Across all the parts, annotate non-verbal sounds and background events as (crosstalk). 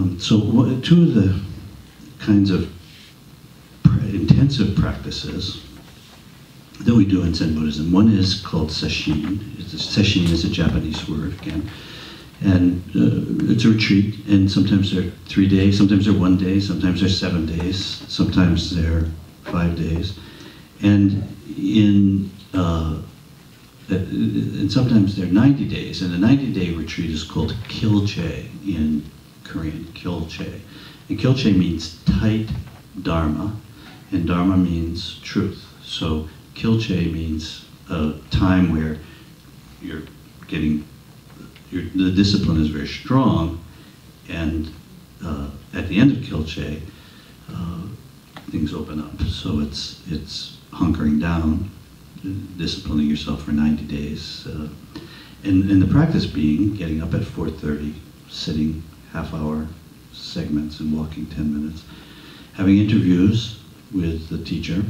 Um, so what, two of the kinds of intensive practices that we do in Zen Buddhism, one is called sesshin. Sesshin is a Japanese word again, and uh, it's a retreat. And sometimes they're three days, sometimes they're one day, sometimes they're seven days, sometimes they're five days, and in uh, uh, and sometimes they're 90 days, and a 90-day retreat is called Kyol Che in Korean, Kyol Che. And Kyol Che means tight dharma, and dharma means truth. So Kyol Che means a time where you're getting, your, the discipline is very strong, and uh, at the end of Kyol Che, uh, things open up. So it's, it's hunkering down, disciplining yourself for 90 days. Uh, and, and the practice being getting up at 4.30, sitting half hour segments and walking 10 minutes, having interviews with the teacher.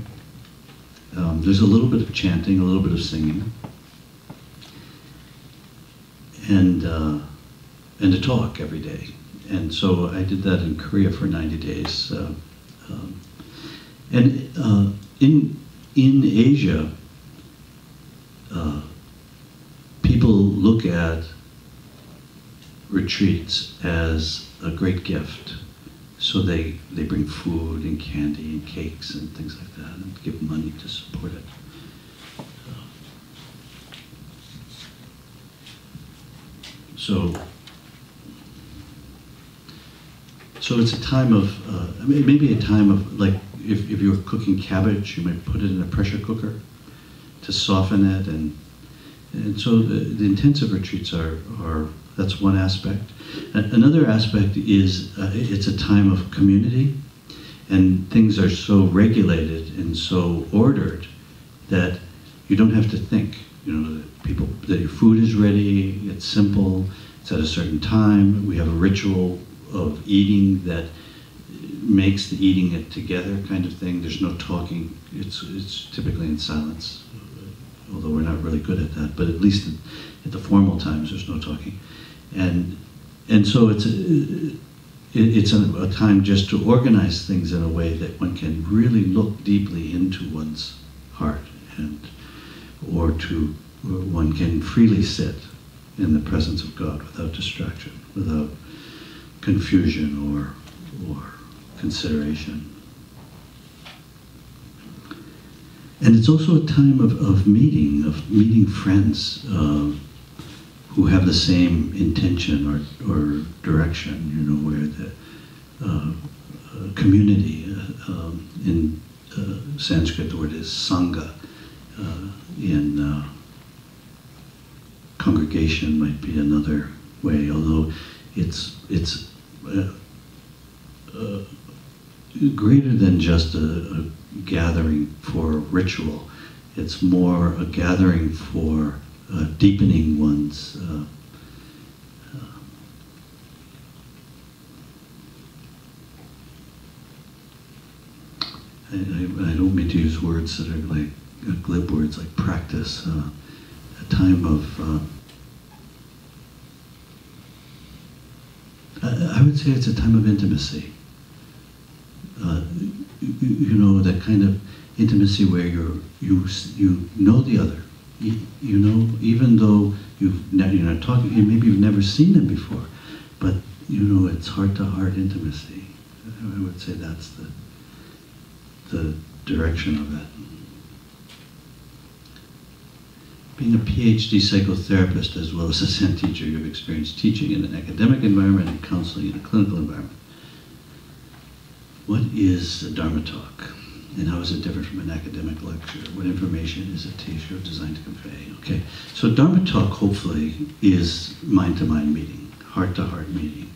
Um, there's a little bit of chanting, a little bit of singing, and, uh, and a talk every day. And so I did that in Korea for 90 days. Uh, um, and uh, in, in Asia, uh, people look at retreats as a great gift. So they, they bring food and candy and cakes and things like that and give money to support it. So, so it's a time of, uh, maybe a time of, like, if, if you're cooking cabbage, you might put it in a pressure cooker to soften it. And, and so the, the intensive retreats are, are, that's one aspect. Another aspect is uh, it's a time of community and things are so regulated and so ordered that you don't have to think. You know, that people that your food is ready, it's simple, it's at a certain time. We have a ritual of eating that makes the eating it together kind of thing. There's no talking. It's it's typically in silence, although we're not really good at that. But at least at the formal times, there's no talking, and and so it's a, it's a, a time just to organize things in a way that one can really look deeply into one's heart and or to or one can freely sit in the presence of God without distraction, without confusion or or consideration. And it's also a time of, of meeting, of meeting friends uh, who have the same intention or, or direction, you know, where the uh, uh, community, uh, um, in uh, Sanskrit the word is sangha, uh, in congregation might be another way, although it's, it's greater than just a, a, gathering for ritual. It's more a gathering for uh, deepening one's uh, uh, I, I, I, don't mean to use words that are like uh, glib words like practice, uh, a time of uh, I would say it's a time of intimacy uh, you, you, know, that kind of intimacy where you're, you, you know the other. You, know, even though you've ne- you're not talking, maybe you've never seen them before, but you know, it's heart-to-heart intimacy. I would say that's the, the direction of it. Being a PhD psychotherapist as well as a Zen teacher, you've experienced teaching in an academic environment and counseling in a clinical environment what is a Dharma talk? And how is it different from an academic lecture? What information is a teacher designed to convey? Okay, so Dharma talk hopefully is mind-to-mind meeting, heart-to-heart meeting.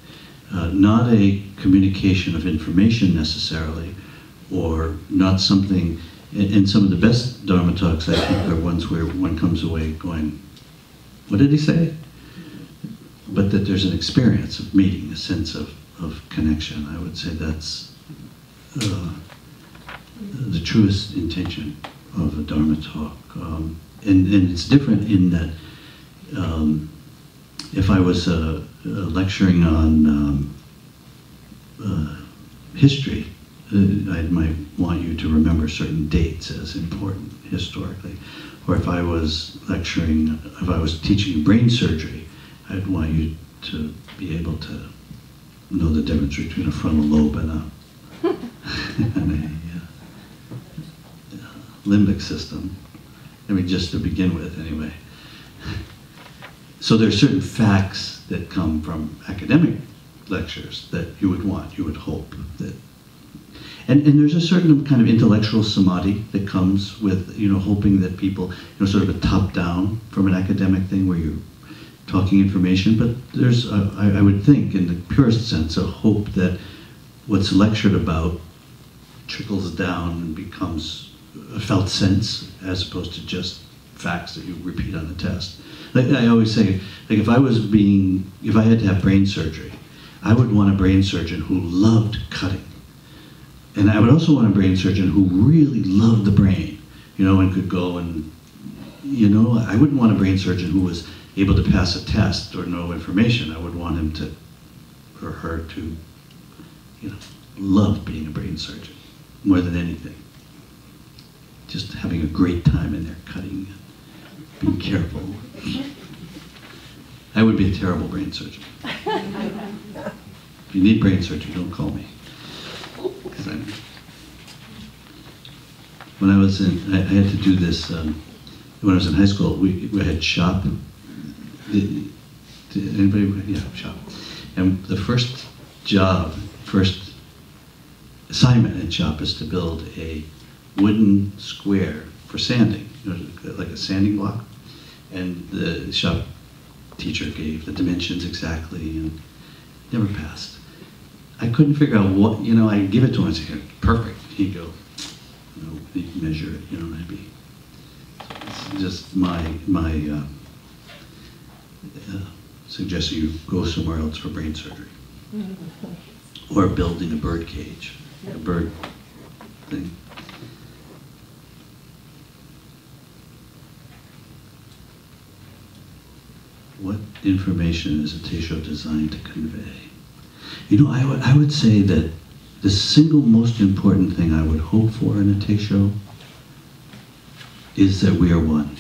Uh, not a communication of information necessarily, or not something, and some of the best Dharma talks I think are ones where one comes away going, what did he say? But that there's an experience of meeting, a sense of, of connection. I would say that's uh, the truest intention of a Dharma talk. Um, and, and it's different in that um, if I was uh, uh, lecturing on um, uh, history, uh, I might want you to remember certain dates as important historically. Or if I was lecturing, if I was teaching brain surgery, I'd want you to be able to know the difference between a frontal lobe and a, (laughs) and a limbic system. I mean, just to begin with, anyway. So there are certain facts that come from academic lectures that you would want, you would hope that. And, and there's a certain kind of intellectual samadhi that comes with, you know, hoping that people, you know, sort of a top-down from an academic thing where you're talking information, but there's, a, I, I would think, in the purest sense, a hope that what's lectured about trickles down and becomes a felt sense as opposed to just facts that you repeat on the test. Like I always say, like if I was being, if I had to have brain surgery, I would want a brain surgeon who loved cutting. And I would also want a brain surgeon who really loved the brain, you know, and could go and, you know, I wouldn't want a brain surgeon who was able to pass a test or know information. I would want him to, or her to, you know, love being a brain surgeon more than anything. Just having a great time in there cutting and being careful. I would be a terrible brain surgeon. If you need brain surgery, don't call me. 'Cause I'm, when I was in, I, I had to do this, um, when I was in high school, we, we had shop. Did, did anybody, yeah, shop. And the first job, first assignment in shop is to build a wooden square for sanding, you know, like a sanding block. And the shop teacher gave the dimensions exactly and never passed. I couldn't figure out what, you know, I'd give it to him and say, perfect. He'd go, you know, he'd measure it, you know, and I'd be, it's just my, my uh, uh, suggestion you go somewhere else for brain surgery. (laughs) or building a bird cage, a bird thing. What information is a Teisho designed to convey? You know, I would, I would say that the single most important thing I would hope for in a Teisho is that we are one,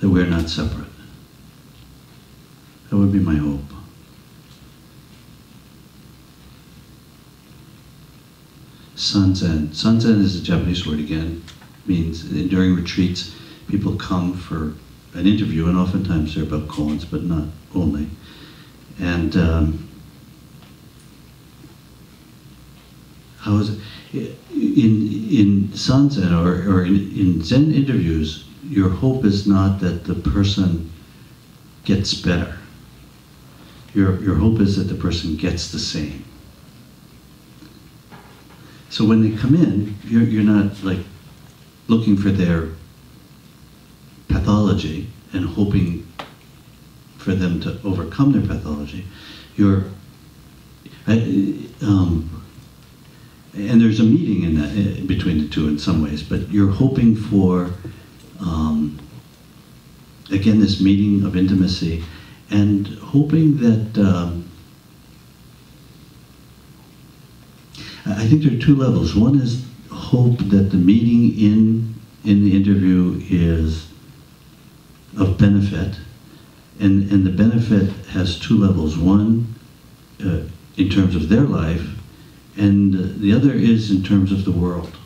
that we are not separate. That would be my hope. Sanzen. Sanzen is a Japanese word again. Means during retreats, people come for an interview, and oftentimes they're about koans, but not only. And um, how is it? In, in Sanzen or, or in, in Zen interviews, your hope is not that the person gets better. Your, your hope is that the person gets the same. So when they come in, you're, you're not like looking for their pathology and hoping for them to overcome their pathology. You're, um, and there's a meeting in that between the two in some ways, but you're hoping for, um, again, this meeting of intimacy, and hoping that. Um, I think there are two levels. One is hope that the meeting in in the interview is of benefit, and and the benefit has two levels. One, uh, in terms of their life, and the other is in terms of the world.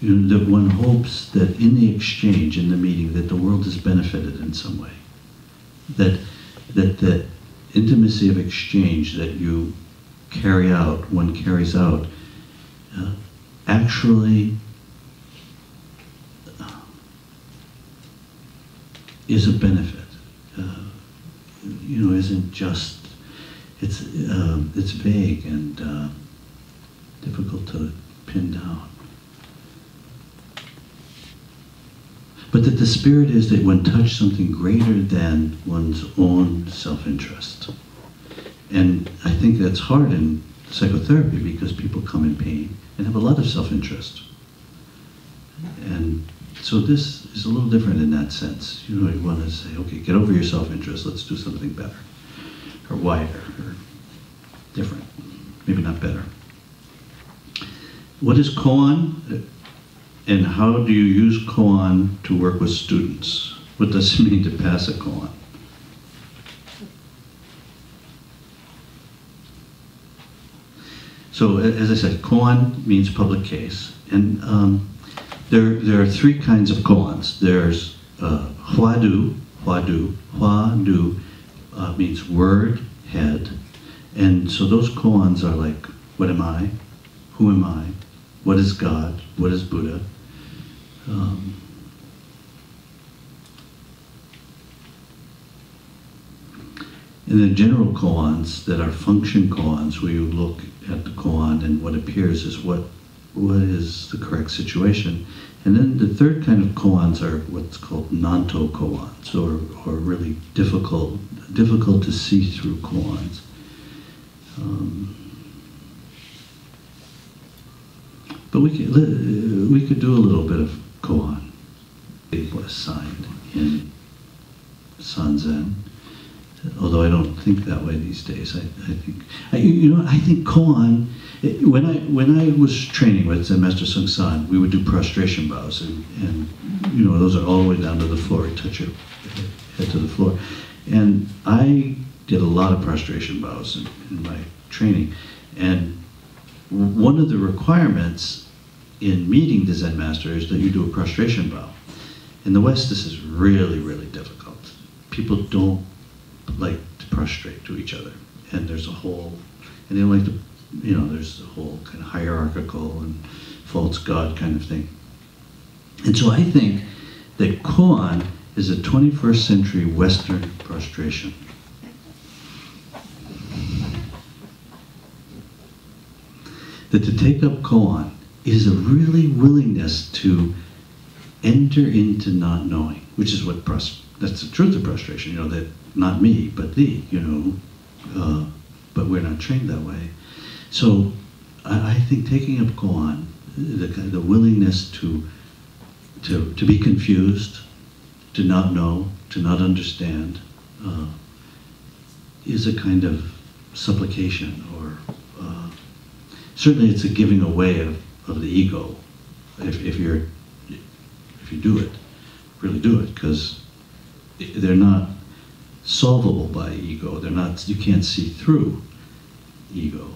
You know, that one hopes that in the exchange, in the meeting, that the world is benefited in some way. That that the intimacy of exchange that you carry out, one carries out, uh, actually is a benefit. Uh, you know, isn't just it's um, it's vague and uh, difficult to pin down. But that the spirit is that one touch something greater than one's own self-interest. And I think that's hard in psychotherapy because people come in pain and have a lot of self-interest. And so this is a little different in that sense. You know, you want to say, okay, get over your self-interest, let's do something better, or wider, or different, maybe not better. What is koan, and how do you use koan to work with students? What does it mean to pass a koan? So, as I said, koan means public case, and um, there, there are three kinds of koans. There's uh, hwadu, hwadu, hwadu uh, means word, head, and so those koans are like, what am I? Who am I? What is God? What is Buddha? Um, and the general koans that are function koans, where you look at the koan and what appears is what what is the correct situation. And then the third kind of koans are what's called nanto koans, or, or really difficult difficult to see through koans. Um, but we could, we could do a little bit of koan. It was signed in Sanzen although I don't think that way these days. I, I think, I, you know, I think koan. When I when I was training with Zen Master Seung Sahn, we would do prostration bows, and, and you know those are all the way down to the floor. You touch your head to the floor, and I did a lot of prostration bows in, in my training, and one of the requirements in meeting the Zen master is that you do a prostration bow. In the West, this is really, really difficult. People don't like to prostrate to each other. And there's a whole, and they like to, you know, there's a whole kind of hierarchical and false god kind of thing. And so I think that koan is a 21st century Western prostration. That to take up koan is a really willingness to enter into not knowing, which is what that's the truth of prostration. You know that not me, but thee, you know. Uh, but we're not trained that way. So I, I think taking up koan, the, the willingness to, to, to be confused, to not know, to not understand, uh, is a kind of supplication or uh, certainly it's a giving away of, of the ego if, if you're if you do it really do it because they're not solvable by ego. They're not, you can't see through ego.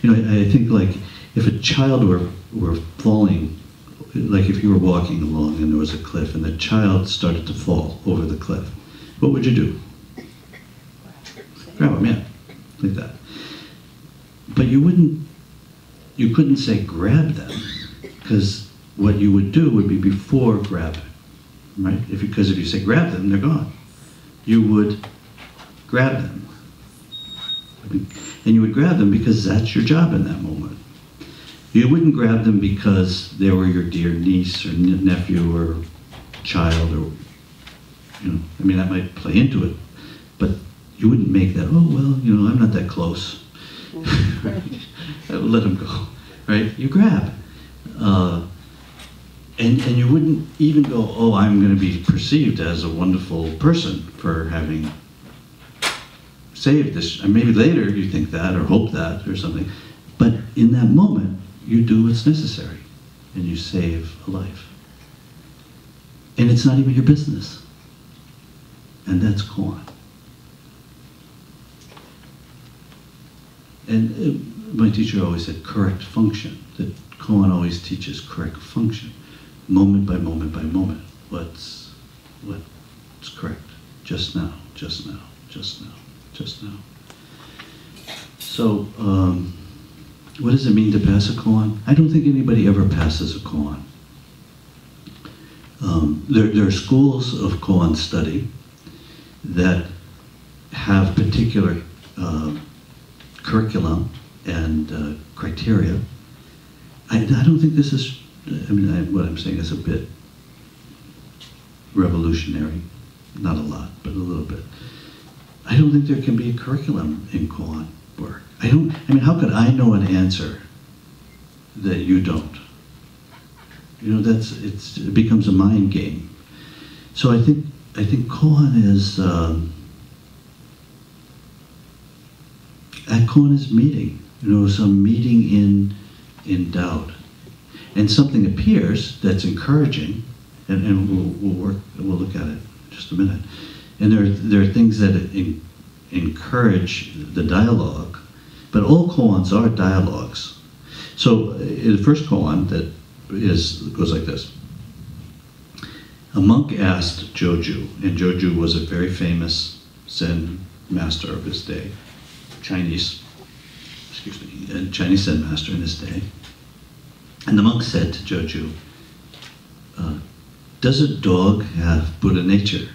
You know, I, I think like if a child were, were falling, like if you were walking along and there was a cliff and the child started to fall over the cliff, what would you do? Grab him, yeah, like that. But you wouldn't, you couldn't say grab them, because what you would do would be before grabbing right? If because if you say grab them, they're gone. You would grab them. And you would grab them because that's your job in that moment. You wouldn't grab them because they were your dear niece or nephew or child or, you know, I mean, that might play into it, but you wouldn't make that, oh, well, you know, I'm not that close. (laughs) Let them go, right? You grab. Uh, and, and you wouldn't even go, oh, I'm going to be perceived as a wonderful person for having saved this. And maybe later you think that or hope that or something. But in that moment, you do what's necessary and you save a life. And it's not even your business. And that's koan. And uh, my teacher always said correct function, that koan always teaches correct function moment by moment by moment, what's, what's correct, just now, just now, just now, just now. So, um, what does it mean to pass a koan? I don't think anybody ever passes a koan. Um, there, there are schools of koan study that have particular uh, curriculum and uh, criteria. I, I don't think this is I mean, I, what I'm saying is a bit revolutionary. Not a lot, but a little bit. I don't think there can be a curriculum in koan work. I don't, I mean, how could I know an answer that you don't? You know, that's, it's, it becomes a mind game. So I think, I think koan is, um, koan is meeting, you know, some meeting in, in doubt. And something appears that's encouraging, and, and we'll, we'll work, we'll look at it in just a minute. And there, are- there are things that en- encourage the dialogue, but all koans are dialogues. So uh, the first koan that is, goes like this. A monk asked Joju, and Joju was a very famous Zen master of his day, Chinese, excuse me, a Chinese Zen master in his day. And the monk said to Joju, uh, Does a dog have Buddha nature?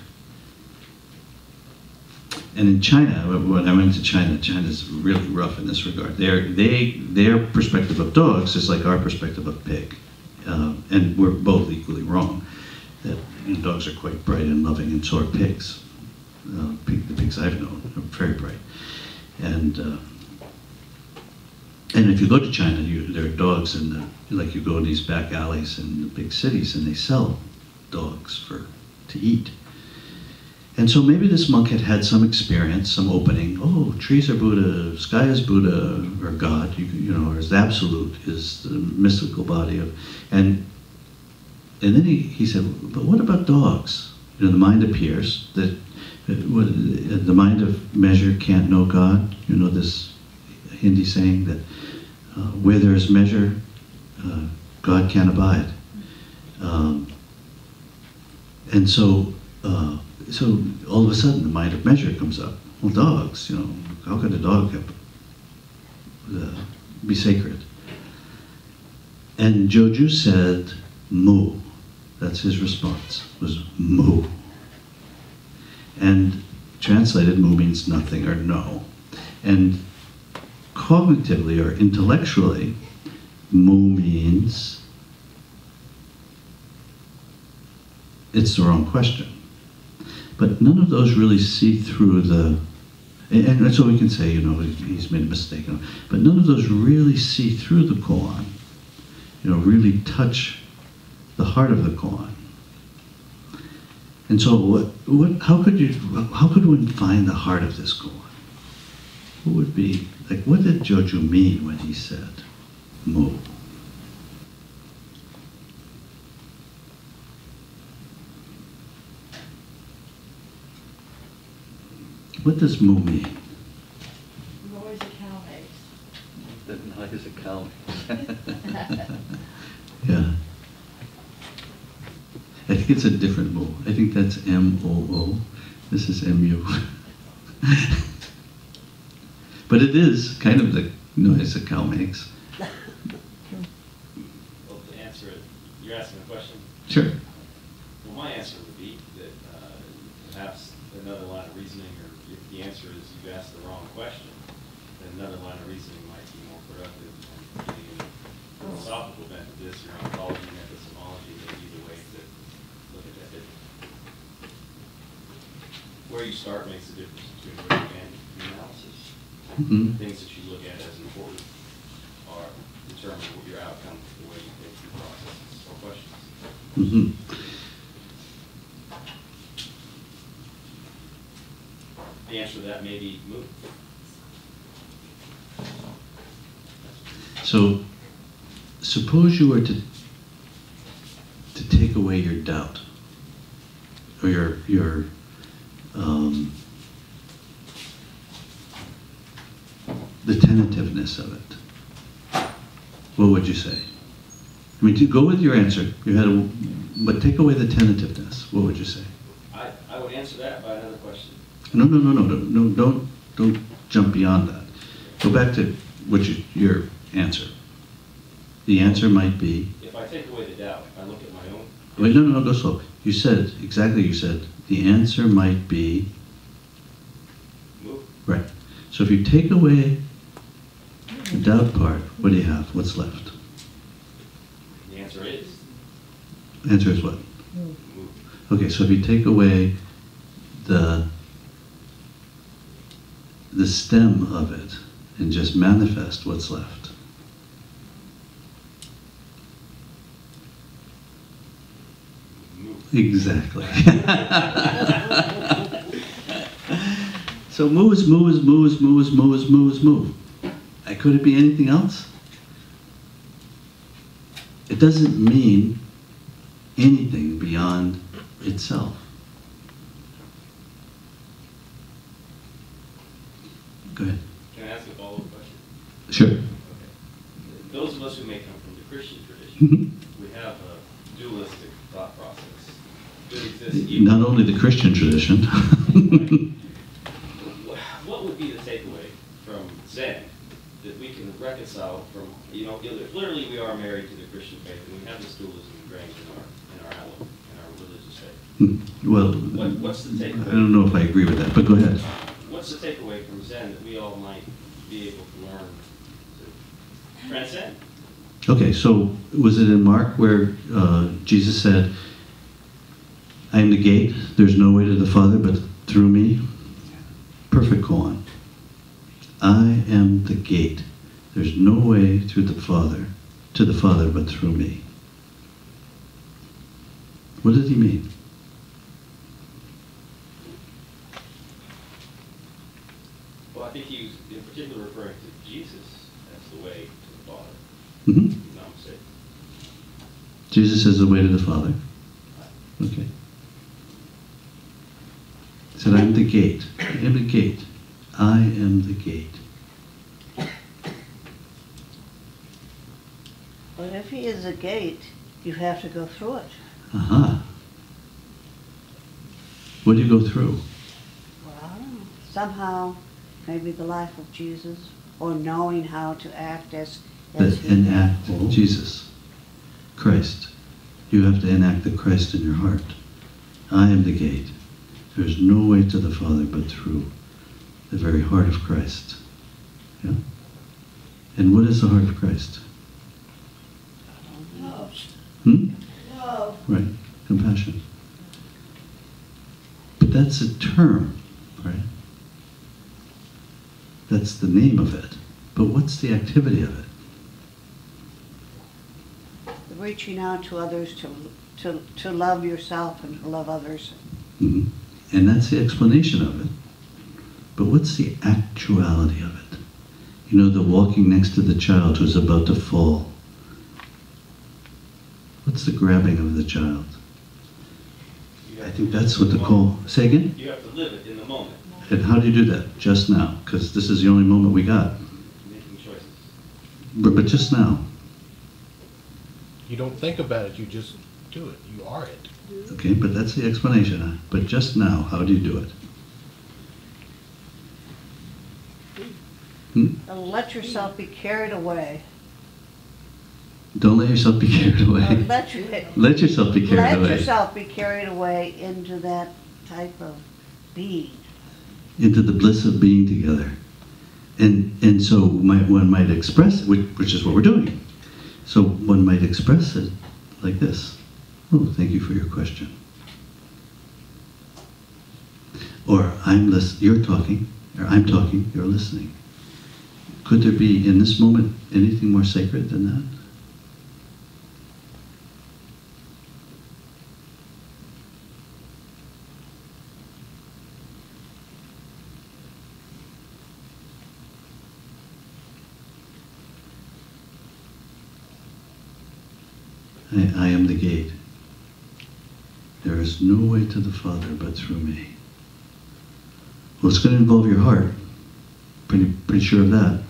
And in China, when I went to China, China's really rough in this regard. Their, they, their perspective of dogs is like our perspective of pig. Uh, and we're both equally wrong. That you know, dogs are quite bright and loving, and so are pigs. Uh, pig, the pigs I've known are very bright. And uh, and if you go to China, you, there are dogs in the like you go in these back alleys in the big cities, and they sell dogs for to eat. And so maybe this monk had had some experience, some opening. Oh, trees are Buddha, sky is Buddha, or God, you, you know, or is absolute, is the mystical body of, and and then he, he said, but what about dogs? You know, the mind appears that the mind of measure can't know God. You know this Hindi saying that uh, where there is measure, uh, God can't abide. Um, and so, uh, so all of a sudden, the mind of measure comes up. Well, dogs, you know, how could a dog have, uh, be sacred? And Joju said, "Mu." That's his response. Was "Mu." And translated, "Mu" means nothing or no. And cognitively or intellectually, means it's the wrong question. But none of those really see through the, and, and so we can say, you know, he's made a mistake. But none of those really see through the koan, you know, really touch the heart of the koan. And so, what, what, how could you, how could one find the heart of this koan? What would be, like, what did Joju mean when he said, "Mu"? What does "Mu" mean? Noise a cow makes. The noise a cow (laughs) Yeah. I think it's a different Mu. I think that's M O O. This is M U. (laughs) but it is kind of the noise a cow makes. Well, to answer it, you're asking a question. Sure. Well, my answer would be that uh, perhaps another line of reasoning, or if the answer is you've asked the wrong question, then another line of reasoning might be more productive and getting a philosophical bent to this, or ontology and epistemology may be the way to look at that. Where you start makes a difference between where you end the analysis. Mhm. Things that you look at as important are determine what your outcome, the way you think through processes or questions. Hmm The answer to that may be moot. So, suppose you were to to take away your doubt or your your um, the tentativeness of it. What would you say? I mean, to go with your answer, you had, a, but take away the tentativeness. What would you say? I, I would answer that by another question. No, no, no, no, no, no, don't, don't jump beyond that. Go back to what you, your answer. The answer might be, If I take away the doubt, I look at my own, wait, no, no, no, go slow. You said, exactly, you said, the answer might be, moot, right. So if you take away the doubt part, what do you have? What's left? the answer is Answer is what? Okay, so if you take away the the stem of it and just manifest what's left. Exactly. (laughs) so is moo is moo is moo is moo. could it be anything else? It doesn't mean anything beyond itself. Go ahead. Can I ask a follow-up question? Sure. Okay. Those of us who may come from the Christian tradition, Mhm. we have a dualistic thought process. Not only the Christian tradition. (laughs) What would be the takeaway from Zen that we can reconcile from, you know, clearly we are married to the Christian faith and we have this dualism ingrained in our, in in our religious faith. well, What, what's the takeaway? I don't know if I agree with that, but go ahead. What's the takeaway from Zen that we all might be able to learn to transcend? Okay, so was it in Mark where uh, Jesus said, I am the gate, there's no way to the Father but through me? Perfect koan. I am the gate. There's no way through the Father, to the Father but through me. What does he mean? Well, I think he was in particular referring to Jesus as the way to the Father. Mm-hmm. if I'm. Jesus is the way to the Father. Okay. He said, I'm the gate. I am the gate. I am the gate. But if he is a gate, you have to go through it. Aha. What do you go through? Well, somehow, maybe the life of Jesus, or knowing how to act as, as enact Jesus, Christ. You have to enact the Christ in your heart. I am the gate. There's no way to the Father but through the very heart of Christ. Yeah? And what is the heart of Christ? Hmm? No. Right, compassion. But that's a term, right? That's the name of it. But what's the activity of it? reaching out to others to, to, to love yourself and to love others. Mhm. And that's the explanation of it. But what's the actuality of it? You know, the walking next to the child who's about to fall. What's the grabbing of the child? I think that's what in the call. Say again? You have to live it in the moment, And how do you do that? Just now, because this is the only moment we got. making choices. But, but just now. You don't think about it, you just do it. You are it. Okay, but that's the explanation. huh? But just now, how do you do it? Hmm? And let yourself be carried away. Don't let yourself be (laughs) carried Uh, away. Let, your, Let yourself be carried let away Let yourself be carried away into that type of being. into the bliss of being together. And, and so might, one might express, which, which is what we're doing. So one might express it like this. Oh, thank you for your question. Or I'm lis- you're talking, or I'm talking, you're listening. Could there be in this moment anything more sacred than that? I, I am the gate. There is no way to the Father but through me. Well, it's going to involve your heart. Pretty, pretty sure of that.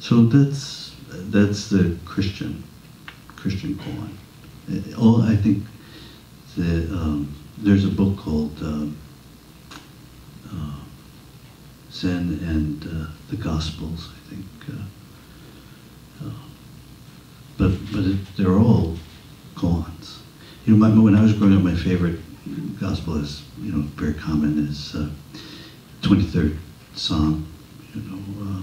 So that's that's the Christian Christian. Uh, All I think the um, there's a book called um, uh, Zen and uh, the Gospels. I think. Uh, but but it, they're all koans. You know, my, when I was growing up, my favorite gospel is you know very common is uh, 23rd Psalm. You know, uh,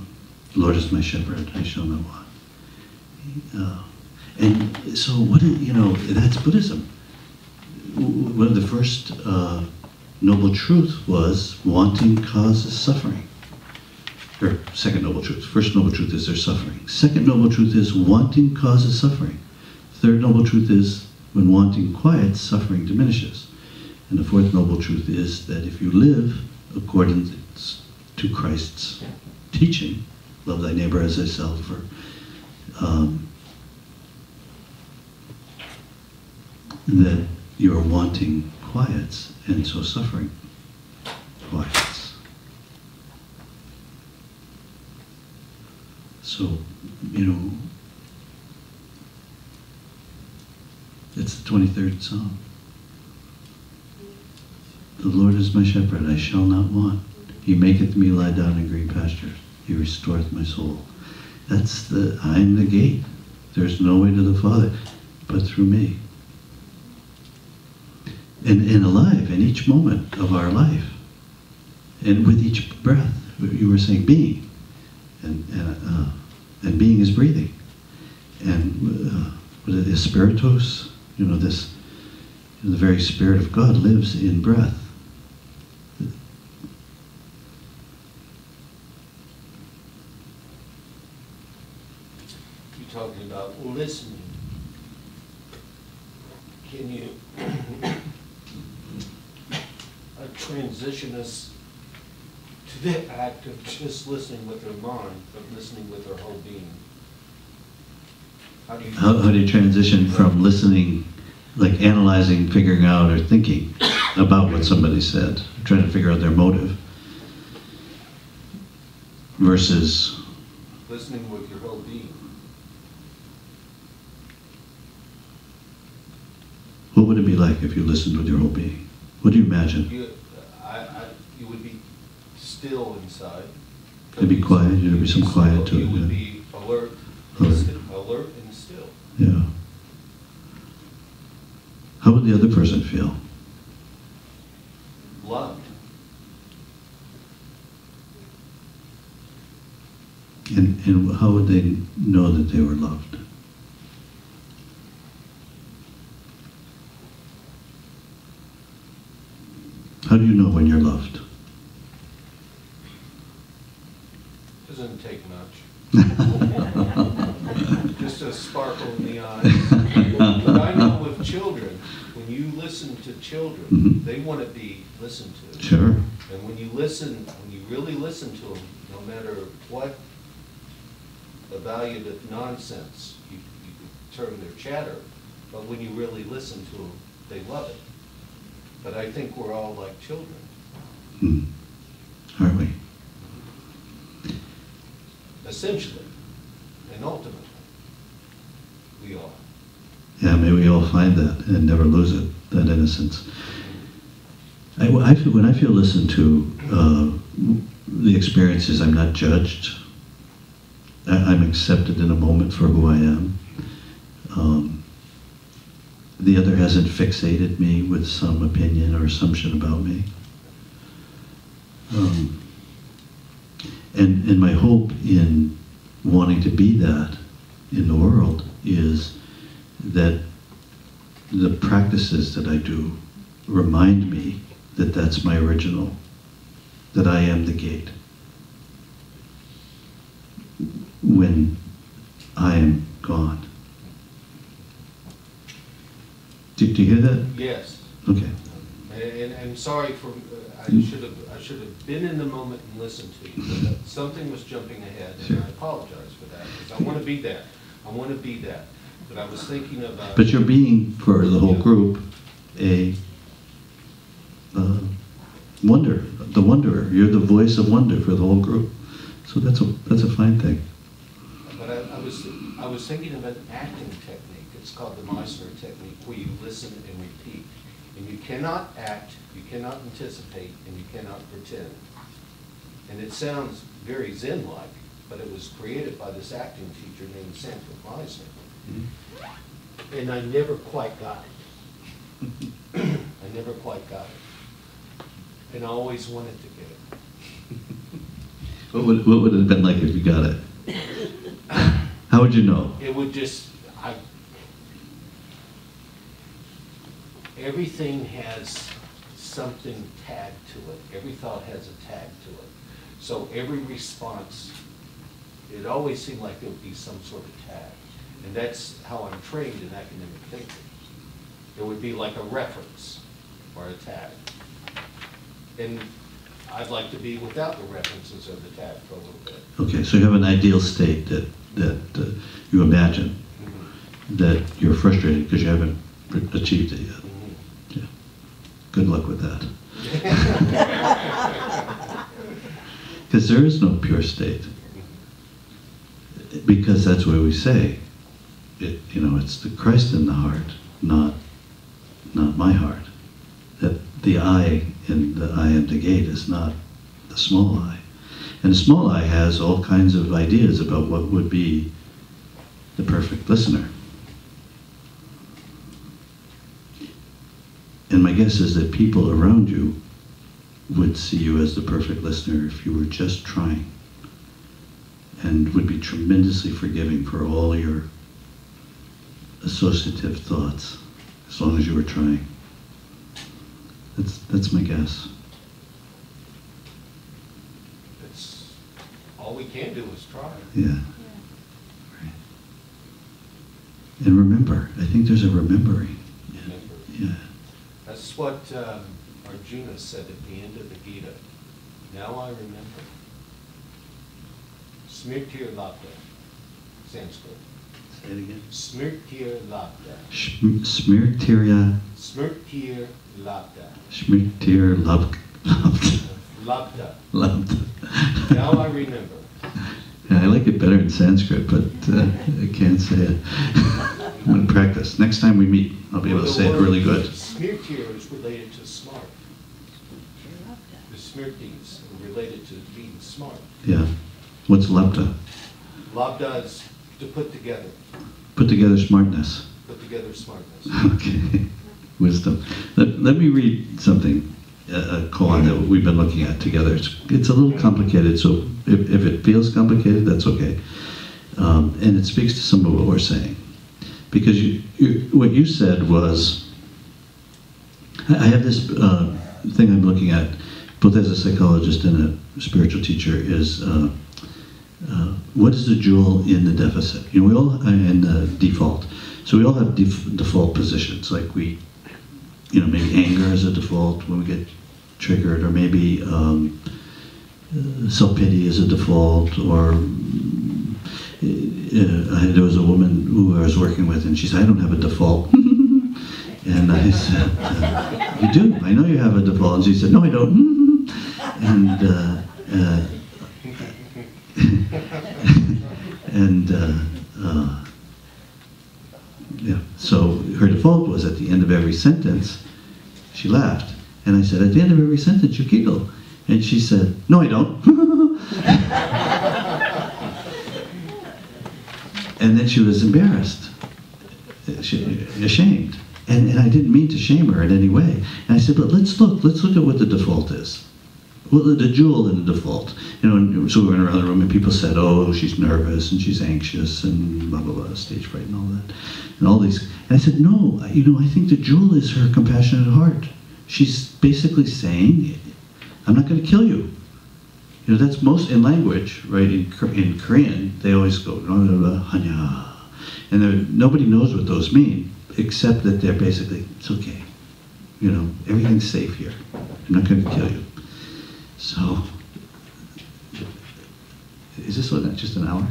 Lord is my shepherd; I shall not want. Uh, and so what you know that's Buddhism. One of the first uh, noble truths was wanting causes suffering. Or second noble truth. First noble truth is there's suffering. Second noble truth is wanting causes suffering. Third noble truth is when wanting quiet, suffering diminishes. And the fourth noble truth is that if you live according to Christ's teaching, love thy neighbor as thyself, or um, that you're wanting quiets and so suffering quiets. So, you know, it's the 23rd Psalm. The Lord is my shepherd, I shall not want. He maketh me lie down in green pastures. He restoreth my soul. That's the, I'm the gate. There's no way to the Father but through me. And, and alive in each moment of our life. And with each breath, you were saying being. And, and, uh, and being is breathing. And uh, what is it, spiritus? You know, this, the very spirit of God lives in breath. You're talking about listening. Can you (coughs) transition us to the act of just listening with our mind, but listening with our whole being? How do you? How, how do you transition from listening, like analyzing, figuring out, or thinking about what somebody said, trying to figure out their motive, versus Listening with your whole being. what would it be like if you listened with your whole being? What do you imagine? You, I, I, you would be still inside. It'd be quiet, there'd be some quiet to it, You would be alert, alert and still. Yeah. How would the other person feel? Loved. And, and how would they know that they were loved? How do you know when you're loved? Doesn't take much. Just a sparkle in the eye. But I know with children, when you listen to children, Mhm. they want to be listened to. Sure. And when you listen, when you really listen to them, no matter what evaluated nonsense, you, you could term their chatter, but when you really listen to them, they love it. But I think we're all like children. Hmm. Aren't we? essentially and ultimately. We are. Yeah, may we all find that and never lose it, that innocence. I, I feel, when I feel listened to, uh, the experience is I'm not judged. I'm accepted in a moment for who I am. Um, the other hasn't fixated me with some opinion or assumption about me. Um, and, and my hope in wanting to be that in the world is that the practices that I do remind me that that's my original, that I am the gate. When I am gone. Do, do you hear that? Yes. Okay. And, I'm sorry for, uh, I should have, I should have been in the moment and listened to you. Something was jumping ahead, and Sure. I apologize for that, because I want to be that. I want to be that. But I was thinking about. But you're being, for the whole group, a uh, wonder, the wanderer. You're the voice of wonder for the whole group. So that's a, that's a fine thing. But I, I was, I was thinking of an acting technique, it's called the Meisner technique, where you listen and repeat. And you cannot act, you cannot anticipate, and you cannot pretend. And it sounds very Zen-like, but it was created by this acting teacher named Sanford Meisner. Mm-hmm. And I never quite got it. (clears throat) I never quite got it. And I always wanted to get it. (laughs) What would, what would it have been like if you got it? How would you know? It would just, I, everything has something tagged to it. Every thought has a tag to it. So every response, it always seemed like there would be some sort of tag. And that's how I'm trained in academic thinking. It would be like a reference or a tag. And I'd like to be without the references of the tab for a little bit. Okay, so you have an ideal state that, that uh, you imagine, that you're frustrated because you haven't achieved it yet. Mhm. Yeah. Good luck with that. (laughs) Because there is no pure state. Because that's what we say. It, you know, it's the Christ in the heart, not, not my heart. That the I in the I am the gate is not the small I. And the small I has all kinds of ideas about what would be the perfect listener. And my guess is that people around you would see you as the perfect listener if you were just trying and would be tremendously forgiving for all your associative thoughts as long as you were trying. That's, that's my guess. It's, all we can do is try. Yeah. Right. And remember, I think there's a remembering. Remember. Yeah. That's what um, Arjuna said at the end of the Gita. Now I remember. Labda, Sanskrit. Say it again. Smritir Labda. Smirtirya, Smritir Labda. Smirtir loved, loved, Labda. Now I remember. Yeah, I like it better in Sanskrit, but uh, I can't say it. I'm going to practice. Next time we meet, I'll be able to say it really good. Smritir is related to smart. I. The Smritis are related to being smart. Yeah. What's lepta? Labda is to put together, Put together smartness. put together smartness. (laughs) Okay. Wisdom. Let, let me read something, uh, a koan that we've been looking at together. It's, it's a little complicated, so if, if it feels complicated, that's okay. Um, and it speaks to some of what we're saying. Because you, you, what you said was, I I have this uh, thing I'm looking at, both as a psychologist and a spiritual teacher, is uh, uh, what is the jewel in the deficit? You know, we all uh, in the default. So we all have def- default positions, like we, you know, maybe anger is a default when we get triggered, or maybe um, uh, self pity is a default, or uh, I, there was a woman who I was working with, and she said, "I don't have a default." (laughs) and I said, uh, "You do? I know you have a default." And she said, "No, I don't." (laughs) and uh, uh, (laughs) and uh, uh, yeah, so her default was at the end of every sentence, she laughed. And I said, at the end of every sentence, you giggle. And she said, no, I don't. (laughs) and then she was embarrassed, she, ashamed. And, and I didn't mean to shame her in any way. And I said, but let's look, let's look at what the default is. Well, the, jewel in the default. You know, so we went around the room and people said, oh, she's nervous and she's anxious and blah, blah, blah, stage fright and all that. And all these. And I said, no, you know, I think the jewel is her compassionate heart. She's basically saying, I'm not going to kill you. You know, that's most in language, right? In, in Korean, they always go, hanya. Ah. And nobody knows what those mean, except that they're basically, it's okay. You know, everything's safe here. I'm not going to kill you. So, is this what, just an hour?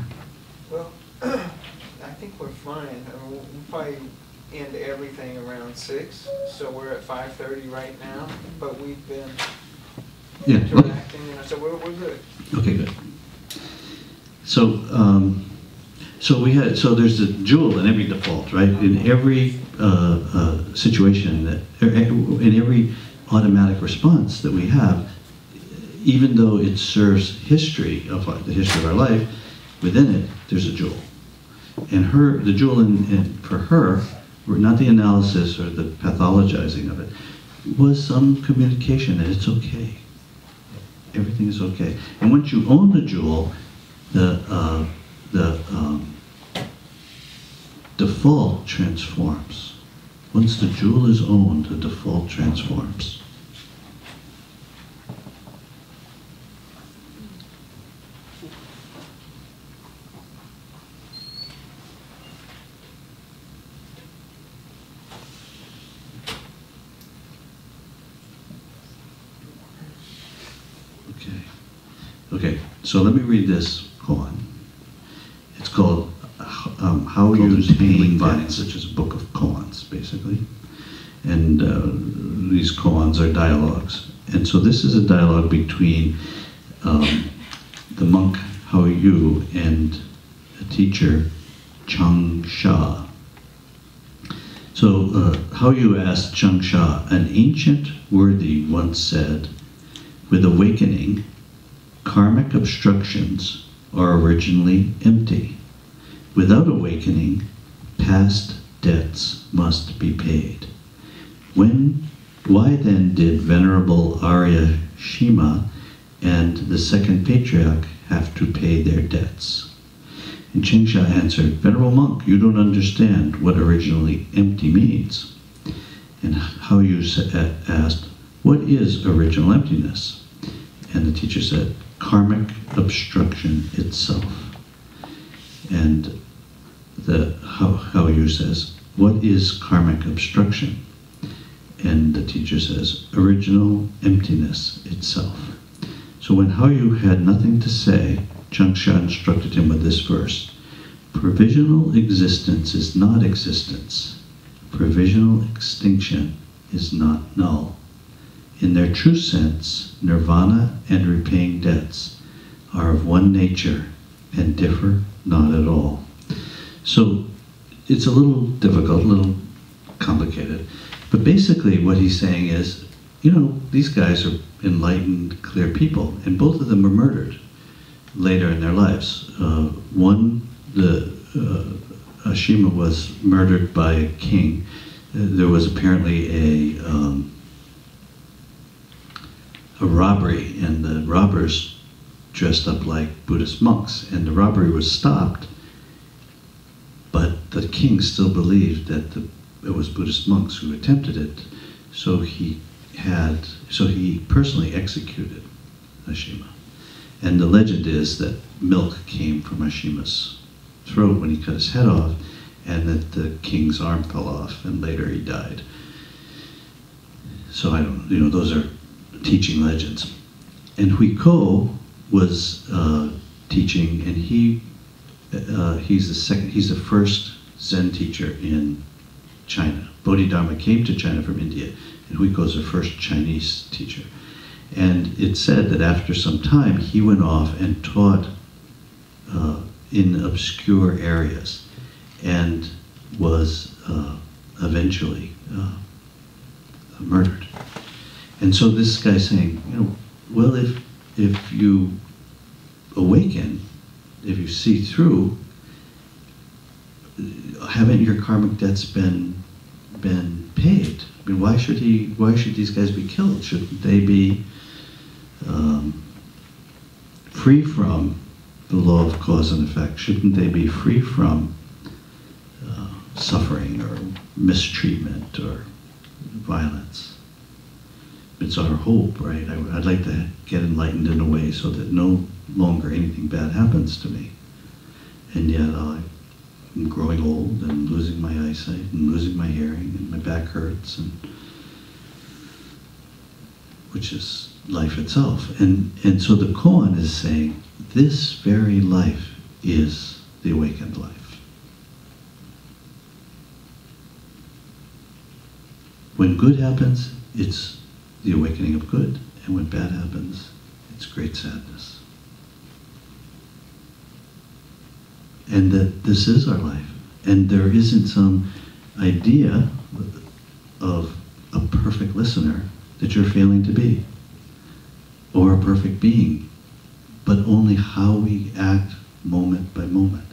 Well, (clears throat) I think we're fine. I mean, we'll probably end everything around six, so we're at five thirty right now, but we've been Yeah, interacting, you know, so we're, we're good. Okay, good. So, um, so we had, so there's a jewel in every default, right? In every uh, uh, situation that, in every automatic response that we have, even though it serves history of our, the history of our life, within it there's a jewel. And her, the jewel in, in for her, not the analysis or the pathologizing of it, was some communication that it's okay everything is okay. And once you own the jewel, the uh, the um, default transforms. Once the jewel is owned, the default transforms. Okay, so let me read this koan. It's called um, How You Tame Vines, which is a book of koans, basically. And uh, these koans are dialogues. And so this is a dialogue between um, the monk Hao Yu and a teacher Chang Sha. So uh, Hao Yu asked Chang Sha, an ancient worthy once said, with awakening, karmic obstructions are originally empty. Without awakening, past debts must be paid. When, why then did Venerable Arya Simha and the second patriarch have to pay their debts? And Chingsha answered, Venerable monk, you don't understand what originally empty means. And Hao Yu sa- uh, asked, What is original emptiness? And the teacher said, Karmic obstruction itself. And the Yu says, What is karmic obstruction? And the teacher says, Original emptiness itself. So when Hao Yu had nothing to say, Changsha instructed him with this verse Provisional existence is not existence. Provisional extinction is not null. In their true sense, nirvana and repaying debts are of one nature and differ not at all. So it's a little difficult, a little complicated. But basically, what he's saying is, you know, these guys are enlightened, clear people, and both of them were murdered later in their lives. Uh, one, the uh, Ashima was murdered by a king. Uh, there was apparently a um, a robbery, and the robbers dressed up like Buddhist monks, and the robbery was stopped. But the king still believed that the, it was Buddhist monks who attempted it, so he had so he personally executed Ashima. And the legend is that milk came from Ashima's throat when he cut his head off, and that the king's arm fell off, and later he died. So I don't, you know, those are teaching legends. And Huike was uh, teaching, and he uh, he's the second, he's the first Zen teacher in China. Bodhidharma came to China from India, and Huike is the first Chinese teacher. And it said that after some time, he went off and taught uh, in obscure areas and was uh, eventually uh, murdered. And so this guy's saying, you know, well, if, if you awaken, if you see through, haven't your karmic debts been, been paid? I mean, why should he, why should these guys be killed? Shouldn't they be um, free from the law of cause and effect? Shouldn't they be free from uh, suffering or mistreatment or violence? It's our hope, right? I, would like to get enlightened in a way so that no longer anything bad happens to me. And yet I, I'm growing old and losing my eyesight and losing my hearing and my back hurts and which is life itself. And, and so the koan is saying this very life is the awakened life. When good happens, it's the awakening of good. And when bad happens, it's great sadness. And that this is our life. And there isn't some idea of a perfect listener that you're failing to be, or a perfect being, but only how we act moment by moment,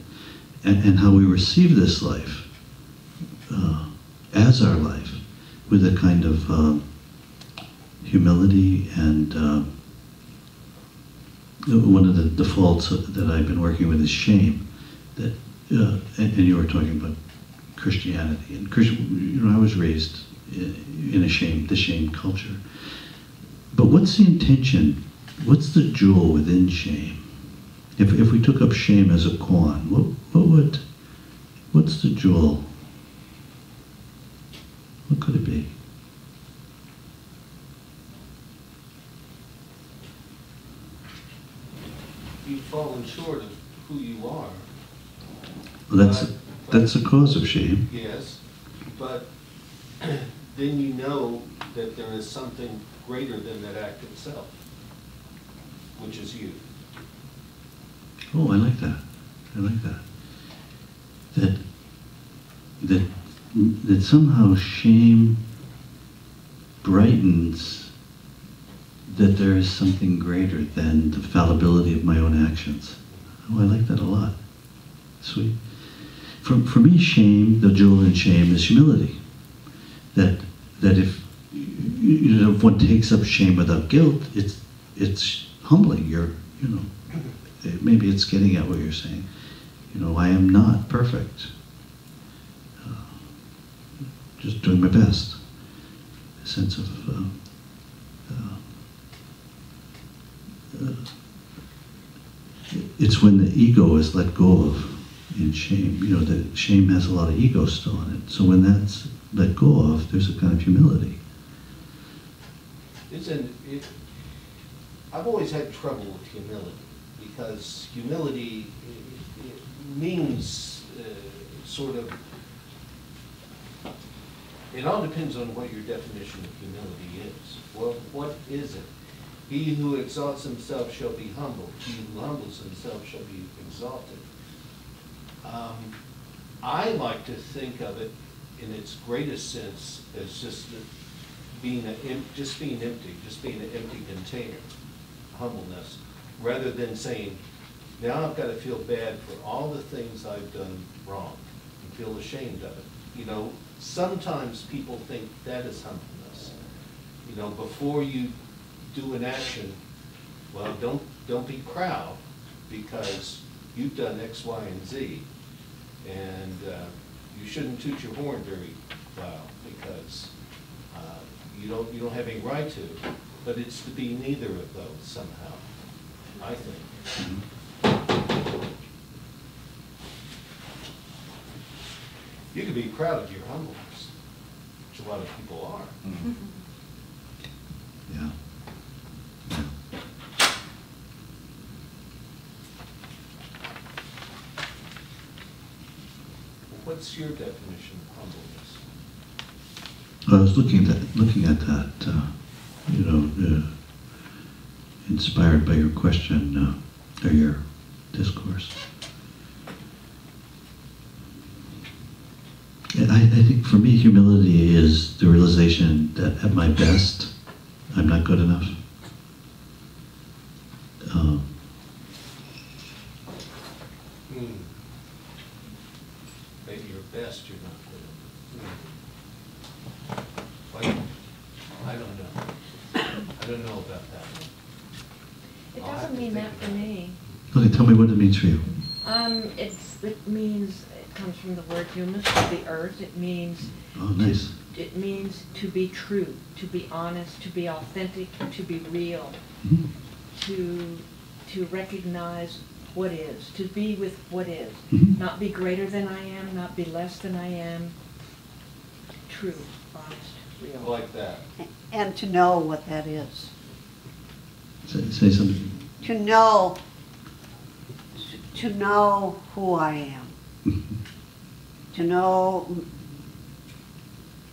and, and how we receive this life uh, as our life with a kind of uh, humility and uh, one of the defaults that I've been working with is shame. That uh, and, and you were talking about Christianity and Christian. You know, I was raised in a shame, the shame culture. But what's the intention? What's the jewel within shame? If, if we took up shame as a koan, what, what would, what's the jewel? What could it short of who you are, that's, But- that's a cause of shame. yes, but (clears throat) then you know that there is something greater than that act itself, which is you. Oh, I like that. I like that. That, that, that somehow shame brightens that there is something greater than the fallibility of my own actions. Oh, I like that a lot. Sweet. For, for me, shame, the jewel in shame is humility. That, that if, you know, if one takes up shame without guilt, it's, it's humbling. You're, you know, maybe it's getting at what you're saying. You know, I am not perfect. Uh, just doing my best. A sense of. Uh, uh, uh, it's when the ego is let go of in shame. You know, the shame has a lot of ego still in it. So when that's let go of, there's a kind of humility. It, I've always had trouble with humility, because humility it, it means uh, sort of, it all depends on what your definition of humility is. Well, what is it? He who exalts himself shall be humbled, he who humbles himself shall be exalted. Um, I like to think of it in its greatest sense as just being a, just being empty, just being an empty container, humbleness, rather than saying, now I've got to feel bad for all the things I've done wrong and feel ashamed of it. You know, sometimes people think that is humbleness. You know, before you do an action, well, don't, don't be proud because you've done X, Y, and Z. And uh, you shouldn't toot your horn very well because uh, you don't, you don't have any right to. But it's to be neither of those somehow, I think. You can be proud of your humbleness, which a lot of people are. (laughs) Yeah. What's your definition of humbleness? I was looking at looking at that, uh, you know, uh, inspired by your question uh, or your discourse. I, I think for me, humility is the realization that at my best, I'm not good enough. Um, Hmm. Maybe your best, you're not good at. Hmm. Well, I don't know. I don't know about that. It I'll have doesn't to mean think that for about it. me. okay, tell me what it means for you. Um, it's, it means, it comes from the word humus, the earth. It means, Oh, nice. it means to be true, to be honest, to be authentic, to be real, to, to recognize what is, to be with what is. Mhm. Not be greater than I am, not be less than I am. True, honest, I real. Like that. And to know what that is. Say, say something. To know, to know who I am. (laughs) To know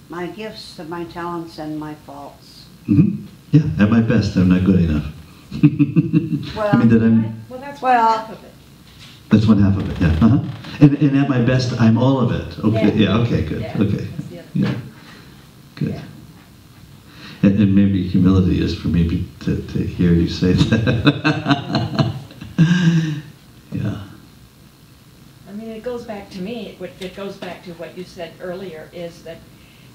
my gifts and my talents and my faults. hmm Yeah, at my best, I'm not good enough. (laughs) I mean, that I'm, Well, that's one Well- half of it. that's one half of it, yeah. Uh-huh. And, and at my best, I'm all of it. Okay, Yeah. yeah, okay, good, Yeah, okay. that's the other Yeah, good. Yeah. And, and maybe humility is for me to, to hear you say that. (laughs) yeah. I mean, it goes back to me, it it goes back to what you said earlier, is that,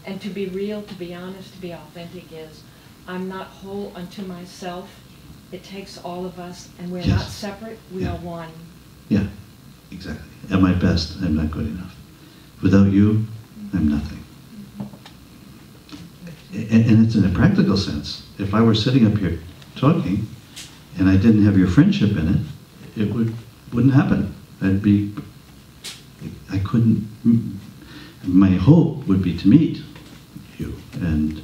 and to be real, to be honest, to be authentic is, I'm not whole unto myself. It takes all of us, and we're not separate, we Yeah. are one. Yeah, exactly. At my best, I'm not good enough. Without you, I'm nothing. And, and it's in a practical sense. If I were sitting up here talking and I didn't have your friendship in it, it would, wouldn't happen. I'd be, I couldn't, my hope would be to meet you. And